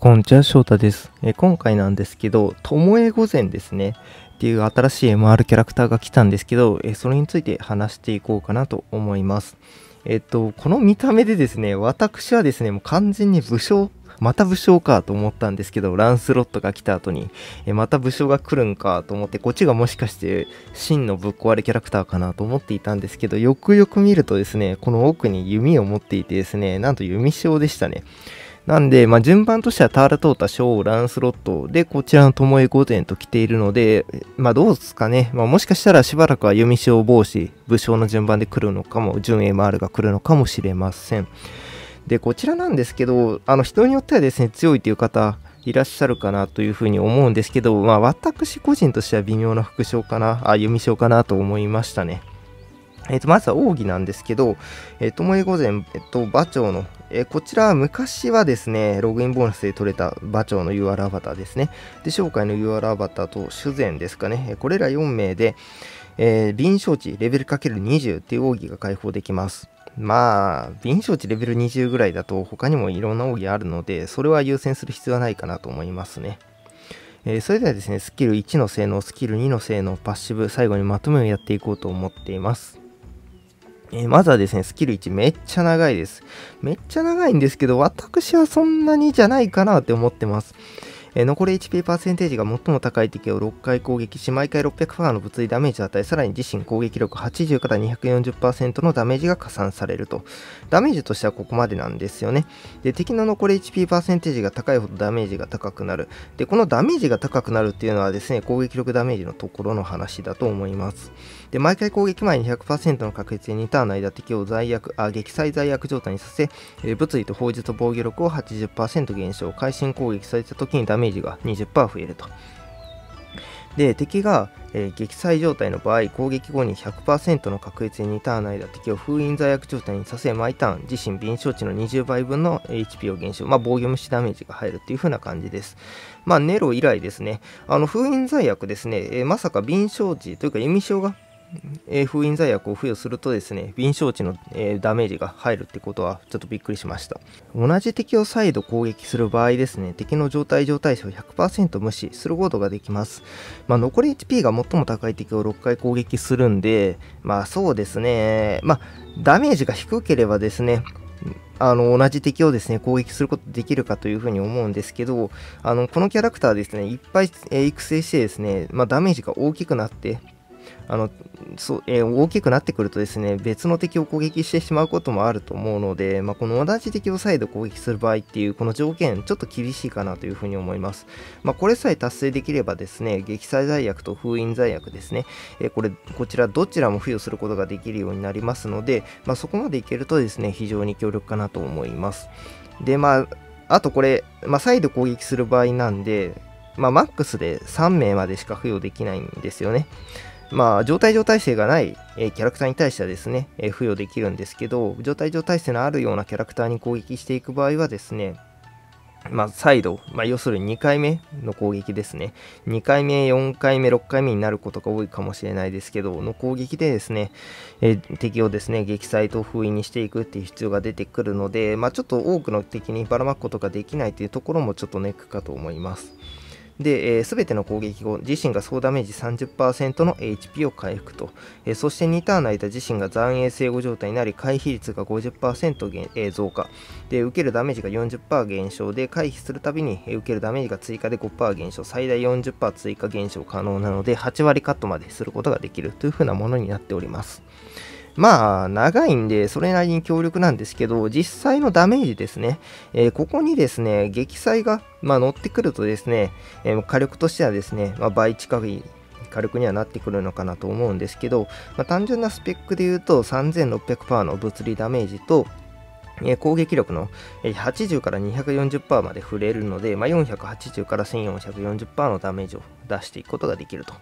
こんにちは、翔太です。え今回なんですけど、ともえ御前ですね。っていう新しい MR キャラクターが来たんですけど、えそれについて話していこうかなと思います。えっと、この見た目でですね、私はですね、もう完全に武将、また武将かと思ったんですけど、ランスロットが来た後に、えまた武将が来るんかと思って、こっちがもしかして真のぶっ壊れキャラクターかなと思っていたんですけど、よくよく見るとですね、この奥に弓を持っていてですね、なんと弓将でしたね。なんで、まあ、順番としてはターラトータ、ショー、ランスロットで、こちらの巴御前と来ているので、まあ、どうですかね。まあ、もしかしたらしばらくは弓将帽子、武将の順番で来るのかも、準 MR が来るのかもしれません。で、こちらなんですけど、あの、人によってはですね、強いという方、いらっしゃるかなというふうに思うんですけど、まあ、私個人としては微妙な副将かな、あ、弓将かなと思いましたね。えっと、まずは奥義なんですけど、えっと、もえ御前、えっと、馬長の、えーこちらは昔はですね、ログインボーナスで取れた馬長の UR アバターですね。で、紹介の UR アバターと修繕ですかね。これら4名で、えー、臨床値レベル ×20 っていう奥義が解放できます。まあ、臨床値レベル20ぐらいだと他にもいろんな奥義あるので、それは優先する必要はないかなと思いますね。えーそれではですね、スキル1の性能、スキル2の性能、パッシブ、最後にまとめをやっていこうと思っています。えーまずはですね、スキル1めっちゃ長いです。めっちゃ長いんですけど、私はそんなにじゃないかなって思ってます。えー残り HP パーセンテージが最も高い敵を6回攻撃し、毎回600%の物理ダメージを与え、さらに自身攻撃力80から240%のダメージが加算されると。ダメージとしてはここまでなんですよね。で、敵の残り HP パーセンテージが高いほどダメージが高くなる。で、このダメージが高くなるっていうのはですね、攻撃力ダメージのところの話だと思います。で、毎回攻撃前に100%の確率で2ターンの間敵を罪悪、あ、撃砕罪悪状態にさせ、えー物理と砲術と防御力を80%減少、会心攻撃された時にダメージメージが20%増えると。で、敵が、えー撃砕状態の場合、攻撃後に100%の確率で2ターンの間敵を封印罪悪状態にさせ、毎ターン自身臨床値の20倍分の HP を減少、まあ、防御無視ダメージが入るっていう風な感じです。まあ、ネロ以来ですね、あの封印罪悪ですね、えーまさか臨床値というか弓将がえー封印罪悪を付与するとですね、臨床値の、えーダメージが入るってことはちょっとびっくりしました。同じ敵を再度攻撃する場合ですね、敵の状態状態値を100%無視することができます。まあ、残り HP が最も高い敵を6回攻撃するんで、まあそうですね、まあダメージが低ければですね、あの同じ敵をですね攻撃することできるかというふうに思うんですけどあのこのキャラクターですねいっぱい、え育成してですね、まあ、ダメージが大きくなってあのそえー大きくなってくるとですね別の敵を攻撃してしまうこともあると思うので、まあ、この同じ敵を再度攻撃する場合っていうこの条件ちょっと厳しいかなというふうに思います、まあ、これさえ達成できればですね撃砕罪悪と封印罪悪ですね、えーこれこちらどちらも付与することができるようになりますので、まあ、そこまでいけるとですね非常に強力かなと思います。でまああとこれ、まあ、再度攻撃する場合なんで、まあ、マックスで3名までしか付与できないんですよね。まあ、状態状態性がない、えキャラクターに対してはですね、え付与できるんですけど、状態状態性のあるようなキャラクターに攻撃していく場合はですね、まあ、再度、まあ、要するに2回目の攻撃ですね。2回目、4回目、6回目になることが多いかもしれないですけど、の攻撃でですね、え敵をですね、撃砕と封印にしていくっていう必要が出てくるので、まあ、ちょっと多くの敵にばらまくことができないというところもちょっとネックかと思います。で、えー、全ての攻撃後、自身が総ダメージ30%の HP を回復と、えーそして2ターンの間、自身が残影制御状態になり、回避率が50%減、えー増加。で、受けるダメージが40%減少で、回避するたびに、えー受けるダメージが追加で5%減少、最大40%追加減少可能なので、8割カットまですることができるというふうなものになっております。まあ、長いんで、それなりに強力なんですけど、実際のダメージですね、えーここにですね、撃砕が、まあ、乗ってくるとですね、えー火力としてはですね、まあ、倍近い火力にはなってくるのかなと思うんですけど、まあ、単純なスペックで言うと、3600%の物理ダメージと、え攻撃力の80から240%まで触れるので、まあ、480から1440%のダメージを出していくことができると。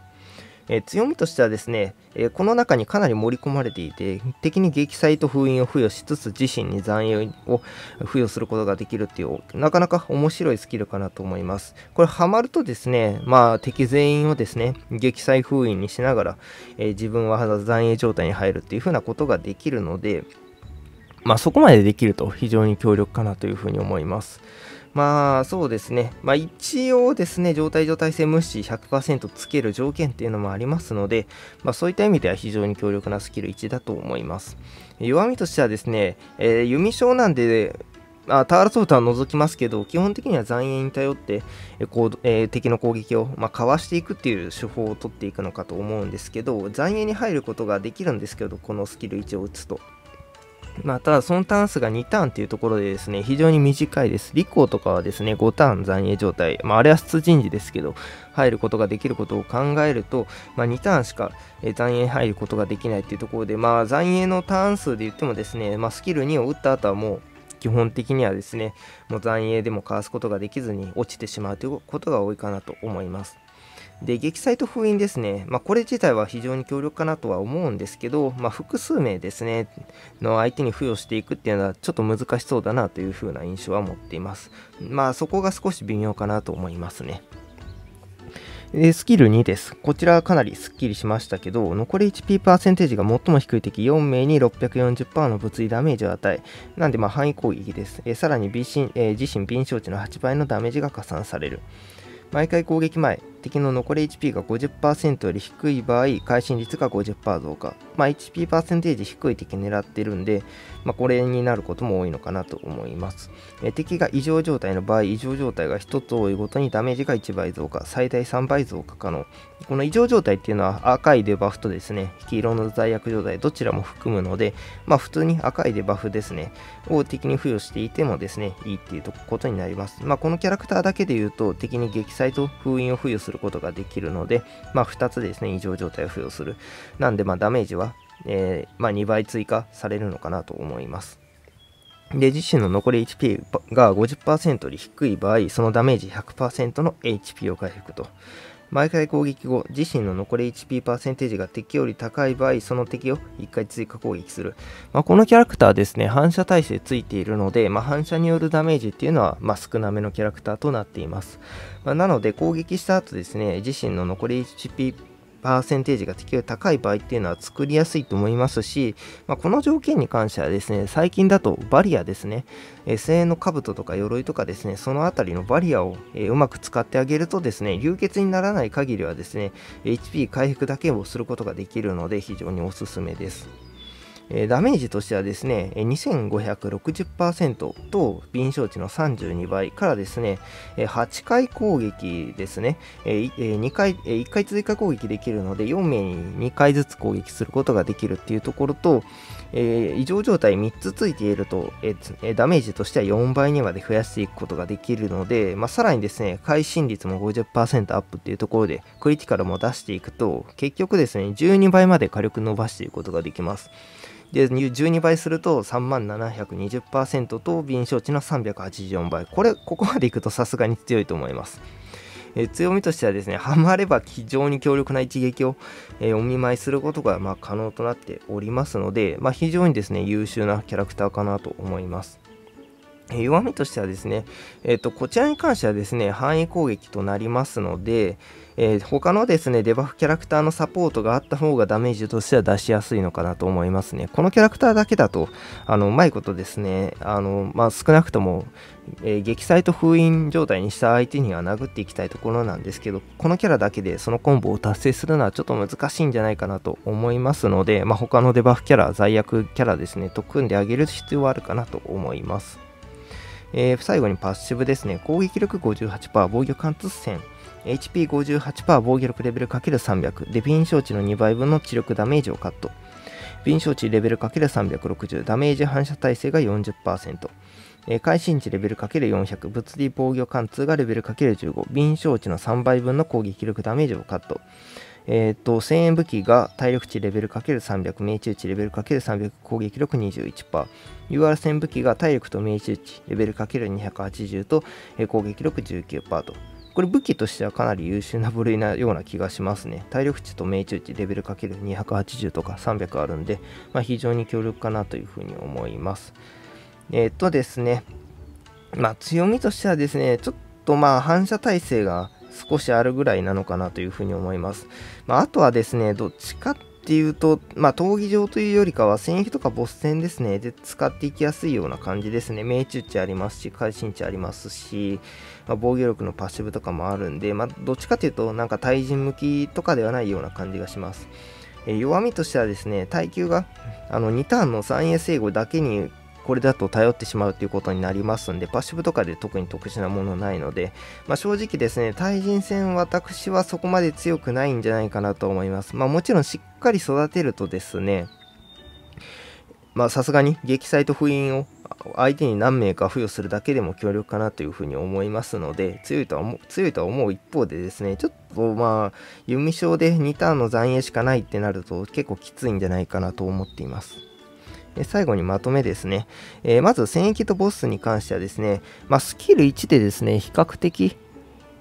え強みとしてはですね、えこの中にかなり盛り込まれていて、敵に撃砕と封印を付与しつつ自身に残影を付与することができるっていう、なかなか面白いスキルかなと思います。これハマるとですね、まあ敵全員をですね、撃砕封印にしながら、え自分は残影状態に入るっていう風なことができるので、まあそこまでできると非常に強力かなというふうに思います。まあそうですね、まあ、一応ですね、状態状態性無視100%つける条件っていうのもありますので、まあ、そういった意味では非常に強力なスキル1だと思います。弱みとしてはですね、えー、弓章なんで、あタワーソートは除きますけど、基本的には残影に頼って、えこうえー、敵の攻撃を、まあ、かわしていくっていう手法を取っていくのかと思うんですけど、残影に入ることができるんですけど、このスキル1を打つと。まあ、ただそのターン数が2ターンっていうところでですね、非常に短いです。リコーとかはですね、5ターン残影状態、まあ、あれは出陣時ですけど、入ることができることを考えると、まあ、2ターンしか、残影入ることができないっていうところで、まあ、残影のターン数で言ってもですね、まあ、スキル2を打った後はもう、基本的にはですね、もう残影でもかわすことができずに落ちてしまうということが多いかなと思います。で、撃砕と封印ですね。まあ、これ自体は非常に強力かなとは思うんですけど、まあ、複数名ですね、の相手に付与していくっていうのはちょっと難しそうだなという風な印象は持っています。まあ、そこが少し微妙かなと思いますね。でスキル2です。こちらはかなりスッキリしましたけど、残り HP パーセンテージが最も低い敵4名に640%の物理ダメージを与え、なんでまあ範囲攻撃です。えさらに自身、えー、自身敏承値の8倍のダメージが加算される。毎回攻撃前、敵の残り HP が50%より低い場合、会心率が50%増加。まあ、HP パーセンテージ低い敵狙ってるんで、まあ、これになることも多いのかなと思います。え敵が異常状態の場合、異常状態が1つ多いごとにダメージが1倍増加、最大3倍増加可能。この異常状態っていうのは赤いデバフとですね、黄色の罪悪状態、どちらも含むので、まあ普通に赤いデバフですね、を敵に付与していてもですね、いいっていうことになります。まあこのキャラクターだけで言うと、敵に撃砕と封印を付与することができるので、まあ2つですね、異常状態を付与する。なんでまあダメージは、えー、まあ2倍追加されるのかなと思います。で、自身の残り HP が50%より低い場合、そのダメージ100%の HP を回復と。毎回攻撃後、自身の残り HP パーセンテージが敵より高い場合、その敵を1回追加攻撃する。まあ、このキャラクターですね、反射耐性ついているので、まあ、反射によるダメージっていうのは、まあ、少なめのキャラクターとなっています。まなので、攻撃した後ですね、自身の残り HP パーセンテージが適用高い場合っていうのは作りやすいと思いますし、まあ、この条件に関してはですね、最近だとバリアですね、SN の兜とか鎧とかですね、そのあたりのバリアを、え、うまく使ってあげるとですね、流血にならない限りはですね、HP 回復だけをすることができるので非常におすすめです。え、ダメージとしてはですね、2560%と敏承値の32倍からですね、8回攻撃ですね、2回、1回追加攻撃できるので、4名に2回ずつ攻撃することができるっていうところと、え、異常状態3つついていると、ダメージとしては4倍にまで増やしていくことができるので、まあ、さらにですね、会心率も50%アップっていうところで、クリティカルも出していくと、結局ですね、12倍まで火力伸ばしていくことができます。で12倍すると3万720%と敏承値の384倍これここまでいくとさすがに強いと思いますえ、強みとしてはですね、ハマれば非常に強力な一撃を、えー、お見舞いすることが、まあ、可能となっておりますので、まあ、非常にですね、優秀なキャラクターかなと思います。弱みとしてはですね、えーと、こちらに関してはですね、範囲攻撃となりますので、えー、他のですね、デバフキャラクターのサポートがあった方がダメージとしては出しやすいのかなと思いますね。このキャラクターだけだと、あの、うまいことですね、あの、まあ、少なくとも、えー、撃砕と封印状態にした相手には殴っていきたいところなんですけど、このキャラだけでそのコンボを達成するのはちょっと難しいんじゃないかなと思いますので、まあ、他のデバフキャラ、罪悪キャラですね、と組んであげる必要はあるかなと思います。えー、最後にパッシブですね。攻撃力58%、防御貫通1000。HP58% 防御力レベル ×300 で、敏承値の2倍分の知力ダメージをカット。敏承値レベル ×360 ダメージ反射耐性が40%。え、会心値レベル ×400 物理防御貫通がレベル ×15 敏承値の3倍分の攻撃力ダメージをカット。えっ、と、1000円武器が体力値レベル ×300、命中値レベル ×300、攻撃力21%。UR 戦武器が体力と命中値レベル ×280 と、えー、攻撃力19%と。これ武器としてはかなり優秀な部類なような気がしますね。体力値と命中値レベルかける280とか300あるんで、まあ、非常に強力かなというふうに思います。えっ、とですね、まあ強みとしてはですね、ちょっとまあ反射耐性が少しあるぐらいなのかなというふうに思います。まあ、あとはですね、どっちかってっていうと、まあ、闘技場というよりかは、戦役とかボス戦ですね、で使っていきやすいような感じですね。命中値ありますし、会心値ありますし、まあ、防御力のパッシブとかもあるんで、まあ、どっちかというと、なんか対人向きとかではないような感じがします。えー、弱みとしてはですね、耐久があの2ターンの 3A 制御だけにこれだと頼ってしまうということになりますんで、パッシブとかで特に特殊なものないので、まあ、正直ですね、対人戦私はそこまで強くないんじゃないかなと思います。まあ、もちろんしっかり育てるとですね、まあさすがに撃砕と封印を相手に何名か付与するだけでも強力かなというふうに思いますので強いとは思う強いとは思う一方でですねちょっとまあ弓章で2ターンの残影しかないってなると結構きついんじゃないかなと思っています。最後にまとめですね。え、まず戦役とボスに関してはですね、まあ、スキル1でですね、比較的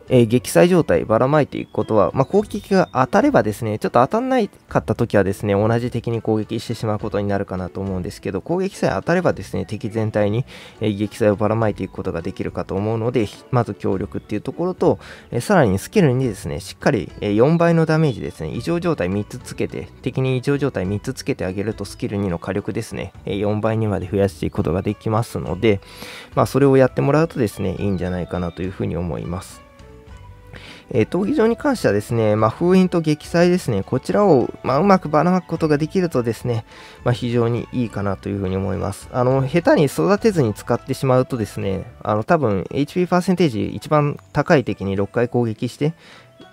えー、撃砕状態ばらまいていくことは、まあ、攻撃が当たればですね、ちょっと当たんないかった時はですね、同じ敵に攻撃してしまうことになるかなと思うんですけど、攻撃さえ当たればですね、敵全体に、えー、撃砕をばらまいていくことができるかと思うので、まず強力っていうところと、えー、さらにスキルにですね、しっかり、え4倍のダメージですね、異常状態3つつけて、敵に異常状態3つつけてあげるとスキル2の火力ですね、え4倍にまで増やしていくことができますので、まあ、それをやってもらうとですね、いいんじゃないかなというふうに思います。えー、闘技場に関してはですね、まあ、封印と撃砕ですね、こちらを、まあ、うまくばらまくことができるとですね、まあ、非常にいいかなというふうに思います。あの、下手に育てずに使ってしまうとですね、あの、多分、HP パーセンテージ一番高い敵に6回攻撃して、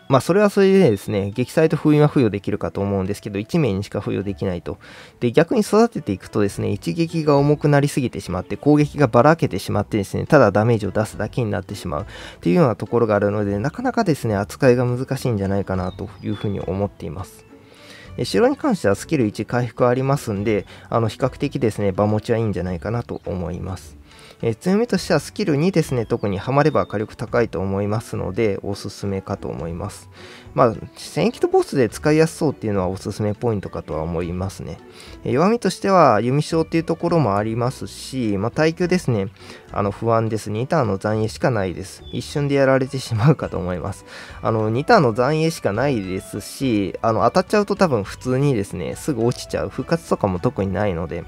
まあ、それはそれでですね、撃砕と封印は付与できるかと思うんですけど、1名にしか付与できないと。で、逆に育てていくとですね、一撃が重くなりすぎてしまって、攻撃がばらけてしまってですね、ただダメージを出すだけになってしまうっていうようなところがあるので、なかなかですね、扱いが難しいんじゃないかなというふうに思っています。で城に関してはスキル1回復ありますんで、あの比較的ですね、場持ちはいいんじゃないかなと思います。え、強みとしてはスキル2ですね、特にハマれば火力高いと思いますので、おすすめかと思います。まあ、戦役とボスで使いやすそうっていうのはおすすめポイントかとは思いますね。え、弱みとしては弓章っていうところもありますし、まあ、耐久ですね、あの不安です。2ターンの残影しかないです。一瞬でやられてしまうかと思います。あの、2ターンの残影しかないですし、あの、当たっちゃうと多分普通にですね、すぐ落ちちゃう。復活とかも特にないので、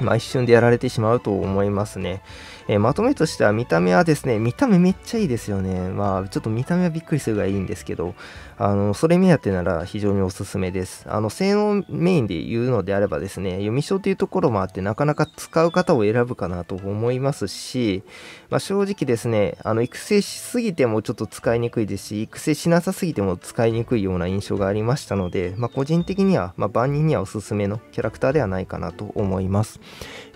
まあ、一瞬でやられてしまうと思いますね。えー、まとめとしては見た目はですね、見た目めっちゃいいですよね。まあ、ちょっと見た目はびっくりするぐらいいいんですけど、あの、それ目当てなら非常におすすめです。あの、性能メインで言うのであればですね、読み書というところもあってなかなか使う方を選ぶかなと思いますし、まあ、正直ですね、あの、育成しすぎてもちょっと使いにくいですし、育成しなさすぎても使いにくいような印象がありましたので、まあ、個人的には、まあ、万人にはおすすめのキャラクターではないかなと思います。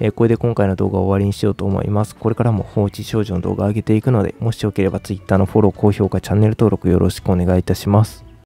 えー、これで今回の動画を終わりにしようと思います。これからも放置少女の動画を上げていくので、もしよければ Twitter のフォロー、高評価、チャンネル登録よろしくお願いいたします。